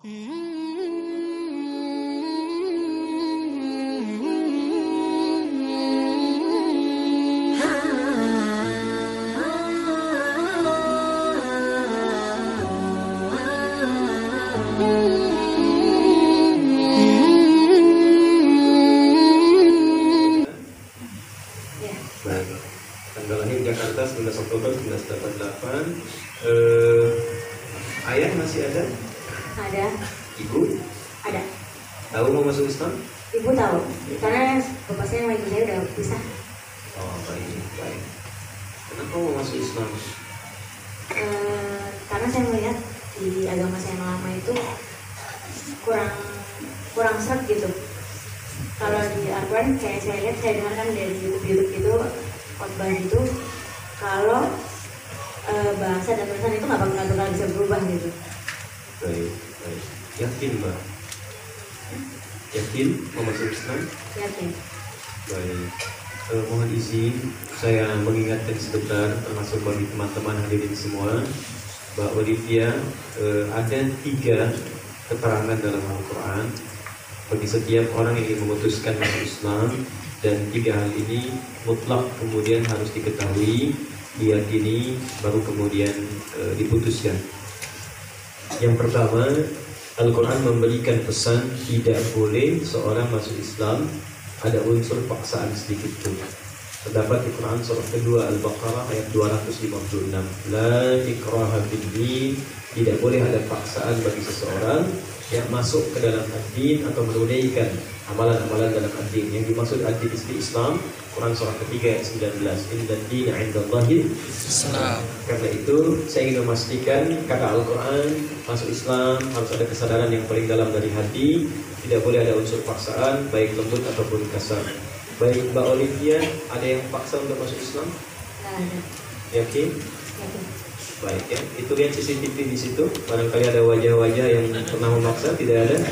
Tanggal Jakarta 19 Oktober 1988. Eh, ayah masih ada? Ada, Ibu? ada. Tahu mau masuk Islam? Ibu tahu, karena bapak saya sama ibu saya udah pisah. Oh, baik, baik. Kenapa mau masuk Islam? Eh, karena saya melihat di agama saya yang lama itu kurang kurang seret gitu. Kalau di Al-Quran kayak saya lihat saya dengarkan dari YouTube YouTube itu khotbah itu kalau eh, bahasa dan tulisan itu nggak bakal bakal bisa berubah gitu. Baik. Yakin, Mbak? Yakin mau masuk Islam? Yakin? Baik. Eh, mohon izin saya mengingatkan sebentar termasuk bagi teman-teman hadirin semua Mbak Olivia eh, ada tiga keterangan dalam Al-Quran bagi setiap orang yang ingin memutuskan masuk Islam dan tiga hal ini mutlak kemudian harus diketahui diyakini baru kemudian eh, diputuskan yang pertama Al-Quran memberikan pesan tidak boleh seorang masuk Islam ada unsur paksaan sedikit pun. Terdapat di Quran surah kedua Al-Baqarah ayat 256. La ikraha fiddin. Tidak boleh ada paksaan bagi seseorang yang masuk ke dalam ad-din atau menunaikan amalan-amalan dalam ad-din. Yang dimaksud ad-din di Islam Quran surah ketiga ayat 19. Inna ad-dina 'indallahi Islam. karena itu saya ingin memastikan kata Al-Quran masuk Islam harus ada kesadaran yang paling dalam dari hati tidak boleh ada unsur paksaan baik lembut ataupun kasar baik Mbak Olivia ada yang paksa untuk masuk Islam Nggak ada. yakin Yakin? Baik ya. Itu lihat CCTV di situ. Barangkali ada wajah-wajah yang pernah memaksa tidak ada.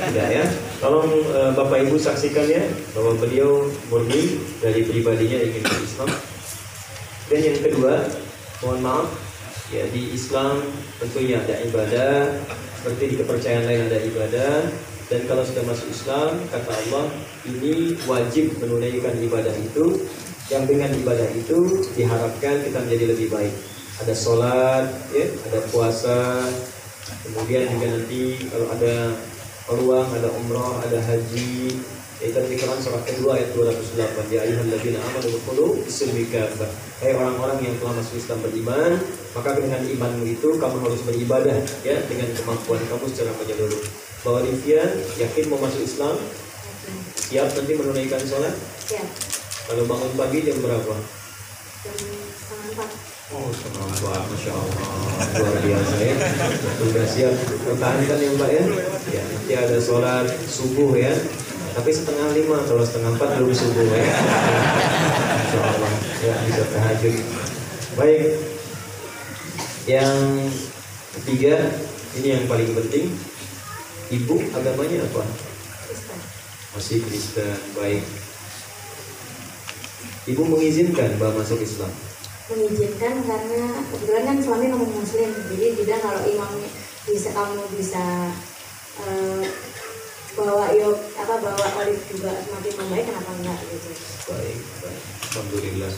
Tidak ya. Tolong eh, Bapak Ibu saksikan ya bahwa beliau murni dari pribadinya ingin Islam dan yang kedua mohon maaf ya di Islam tentunya ada ibadah seperti di kepercayaan lain ada ibadah. Dan kalau sudah masuk Islam kata Allah ini wajib menunaikan ibadah itu yang dengan ibadah itu diharapkan kita menjadi lebih baik. Ada sholat ya ada puasa kemudian juga nanti kalau ada peluang ada umroh ada haji itu di Quran surah kedua ayat 208 ya ayyuhalladzina amanu dkhulu fis-silmi kafah hai orang-orang yang telah masuk Islam beriman maka dengan imanmu itu kamu harus beribadah ya dengan kemampuan kamu secara menyeluruh. Bahwa Olivia yakin mau masuk Islam siap nanti menunaikan sholat? Siap. Kalau bangun pagi jam berapa Jam setengah empat. Oh, setengah empat, masya Allah, luar biasa ya. Sudah siap pertahankan ya Mbak ya. Ya, nanti ada sholat subuh ya. Tapi setengah lima, kalau setengah empat belum subuh ya. Masya Allah, ya bisa tahajud. Baik, yang ketiga ini yang paling penting. Ibu agamanya apa? Kristen. Masih Kristen, baik. Ibu mengizinkan Mbak masuk Islam. mengizinkan karena kebetulan kan suami non muslim jadi dibilang kalau imamnya bisa kamu bisa eh, bawa yuk apa bawa olive juga semakin membaik kenapa enggak gitu Baik, baik. Alhamdulillah.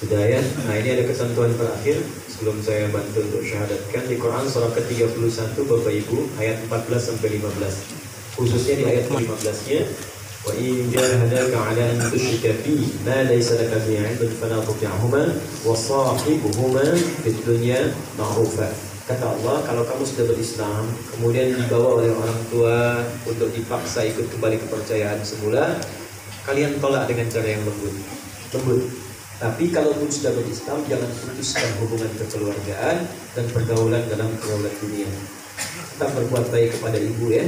Sudah ya. Nah ini ada ketentuan terakhir sebelum saya bantu untuk syahadatkan di Quran surah ke-31 Bapak Ibu ayat 14 sampai 15. Khususnya di ayat 15-nya wa jahadaka 'ala an tusyrika bi ma laysa laka bihi 'ilmun fala tuti'huma wa sahibuhuma fid dunya ma'rufa. Kata Allah, kalau kamu sudah berislam, kemudian dibawa oleh orang tua untuk dipaksa ikut kembali kepercayaan semula, kalian tolak dengan cara yang lembut. Lembut. Tapi kalaupun sudah berislam, jangan putuskan hubungan kekeluargaan dan pergaulan dalam pergaulan dunia. Tetap berbuat baik kepada ibu ya.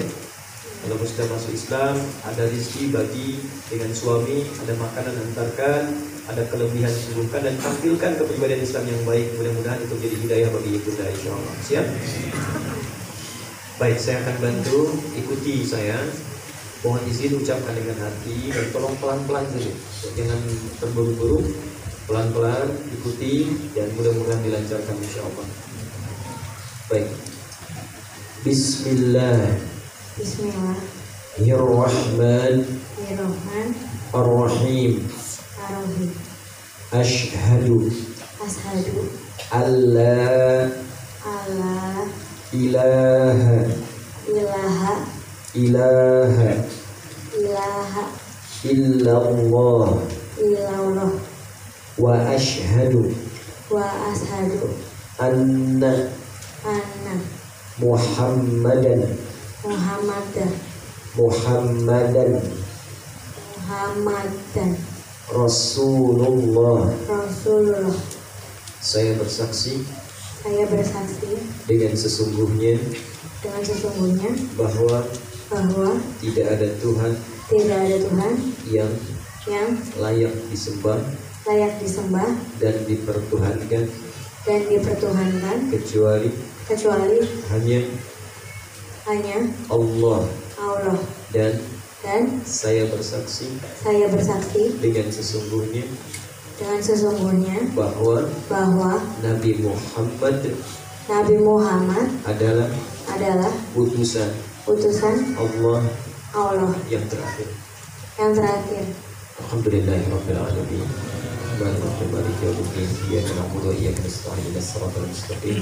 Kalau sudah masuk Islam, ada rezeki bagi dengan suami, ada makanan antarkan, ada kelebihan suguhkan dan tampilkan kepribadian Islam yang baik. Mudah-mudahan itu menjadi hidayah bagi ibu dan insya Allah. Siap? Baik, saya akan bantu. Ikuti saya. Mohon izin ucapkan dengan hati dan tolong pelan-pelan saja. Jangan terburu-buru. Pelan-pelan ikuti dan mudah-mudahan dilancarkan insya Allah. Baik. Bismillah بسم الله. الرحمن الرحمن. الرحيم. الرحيم. أشهد أشهد أن لا إله إله إله إله إلا الله إلا الله. وأشهد وأشهد أن أن محمدا Muhammadan. Muhammadan. Muhammadan. Rasulullah. Rasulullah. Saya bersaksi saya bersaksi dengan sesungguhnya dengan sesungguhnya bahwa bahwa tidak ada Tuhan tidak ada Tuhan yang yang layak disembah layak disembah dan dipertuhankan dan dipertuhankan kecuali kecuali hanya hanya Allah Allah dan dan saya bersaksi saya bersaksi dengan sesungguhnya dengan sesungguhnya bahwa bahwa Nabi Muhammad Nabi Muhammad adalah adalah utusan utusan Allah Allah yang terakhir. yang terakhir. Alhamdulillahirabbil alamin. Rahmanir Malik yaumiddin. Iyyaka na'budu wa iyyaka nasta'in. Ihdinas siratal mustaqim.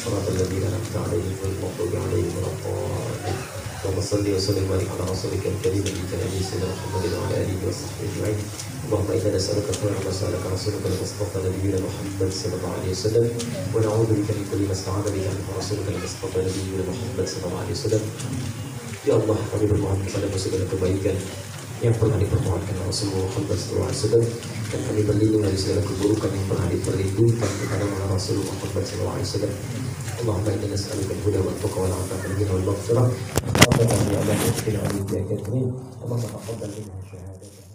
Siratal ladzina an'amta 'alaihim ghairil maghdubi 'alaihim waladdallin. اللهم صل وسلم وبارك على رسولك الكريم نبينا سيدنا محمد وعلى آله وصحبه أجمعين اللهم إنا نسألك خير ما سالك رسولك المصطفى نبينا محمد صلى الله عليه وسلم ونعوذ بك من كل ما استعاذ بك عنه رسولك المصطفى نبينا محمد صلى الله عليه وسلم Ya Allah, kami bermohon kepadamu segala kebaikan yang pernah dipermohonkan oleh Rasulullah Muhammad SAW dan kami berlindung dari segala keburukan yang pernah diperlindungkan kepada Rasulullah Muhammad SAW. Allahumma inna nas'aluka al-huda wal tuqa wal afafa wal ghina wal maghfirah. Allahumma ya Allah, qina wa iyaka Allahumma taqabbal minna syahadatan